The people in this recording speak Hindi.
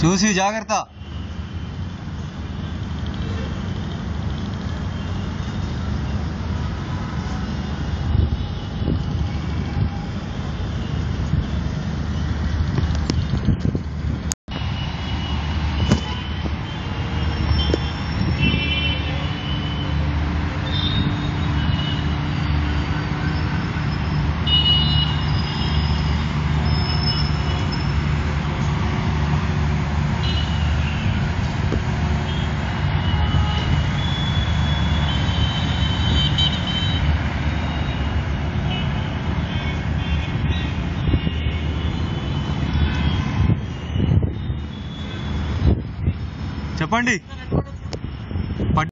చూసి జాగ్రత్త చెప్పండి.